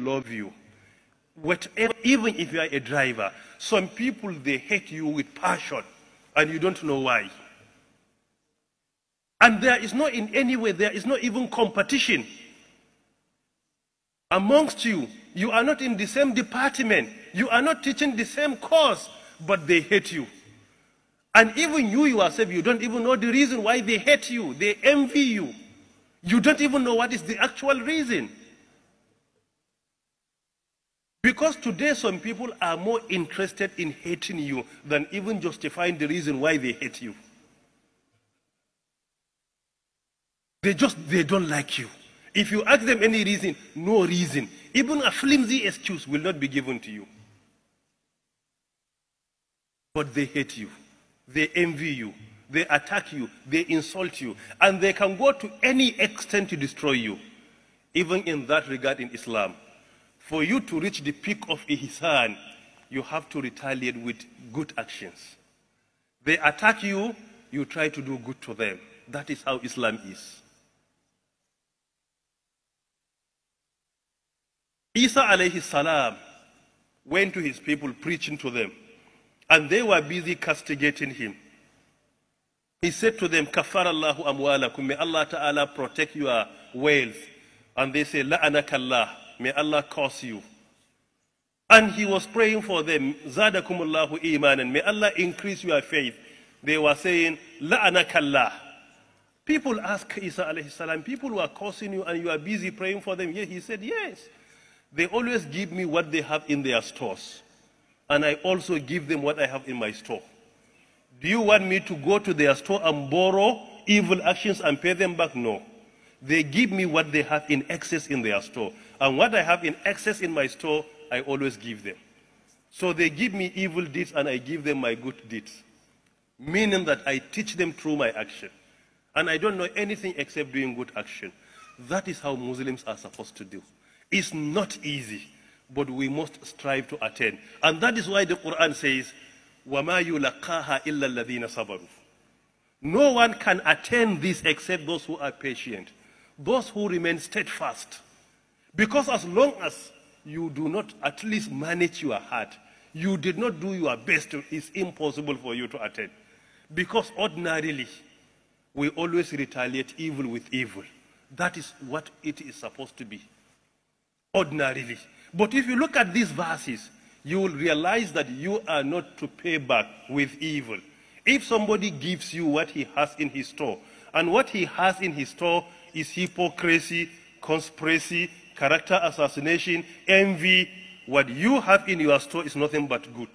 love you. Whatever, even if you are a driver, some people they hate you with passion and you don't know why. And there is not in any way, there is not even competition amongst you. You are not in the same department. You are not teaching the same course, but they hate you. And even you yourself, you don't even know the reason why they hate you. They envy you. You don't even know what is the actual reason. Because today some people are more interested in hating you than even justifying the reason why they hate you. They just, they don't like you. If you ask them any reason, no reason. Even a flimsy excuse will not be given to you. But they hate you. They envy you. They attack you. They insult you. And they can go to any extent to destroy you. Even in that regard in Islam. For you to reach the peak of ihsan, you have to retaliate with good actions. They attack you, you try to do good to them. That is how Islam is. Isa alayhi salam went to his people preaching to them, and they were busy castigating him. He said to them, Kafar Allahu amwalakum, may Allah Ta'ala protect your wealth. And they say, La La'anakallah, may Allah curse you. And he was praying for them, Zadakumullahu imanan, may Allah increase your faith. They were saying, La'anakallah. People ask Isa alayhi salam, people were cursing you and you are busy praying for them. Yeah, he said, yes. They always give me what they have in their stores. And I also give them what I have in my store. Do you want me to go to their store and borrow evil actions and pay them back? No. They give me what they have in excess in their store. And what I have in excess in my store, I always give them. So they give me evil deeds and I give them my good deeds. Meaning that I teach them through my action. And I don't know anything except doing good action. That is how Muslims are supposed to do. It's not easy, but we must strive to attain. And that is why the Quran says, وَمَا يُلَقَّاهَا إِلَّا الَّذِينَ صَبَرُوا No one can attain this except those who are patient, those who remain steadfast. Because as long as you do not at least manage your heart, you did not do your best, it's impossible for you to attain. Because ordinarily, we always retaliate evil with evil. That is what it is supposed to be ordinarily. But if you look at these verses, you will realize that you are not to pay back with evil. If somebody gives you what he has in his store, and what he has in his store is hypocrisy, conspiracy, character assassination, envy, what you have in your store is nothing but good.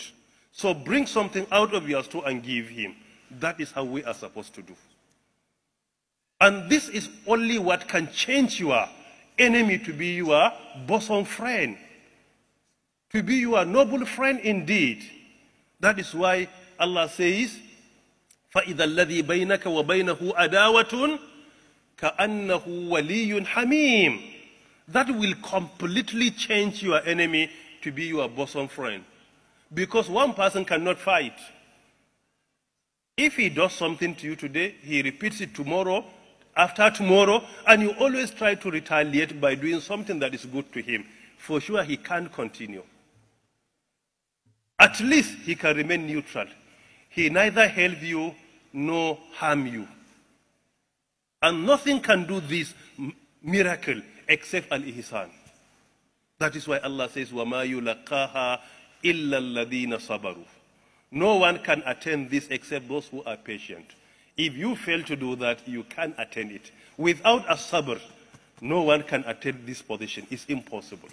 So bring something out of your store and give him. That is how we are supposed to do. And this is only what can change your enemy to be your bosom friend, to be your noble friend indeed. That is why Allah says, فَإِذَا الَّذِي بَيْنَكَ وَبَيْنَهُ أَدَاوَةٌ كَأَنَّهُ وَلِيٌّ حَمِيمٌ That will completely change your enemy to be your bosom friend. Because one person cannot fight. If he does something to you today, he repeats it tomorrow, after tomorrow, and you always try to retaliate by doing something that is good to him, for sure he can't continue. At least he can remain neutral. He neither help you nor harm you. And nothing can do this miracle except al-ihsan. That is why Allah says, وَمَا يُلَقَّاهَا إِلَّا الَّذِينَ صَبَرُوا No one can attain this except those who are patient. If you fail to do that, you can attain it. Without a sabr, no one can attain this position. It's impossible.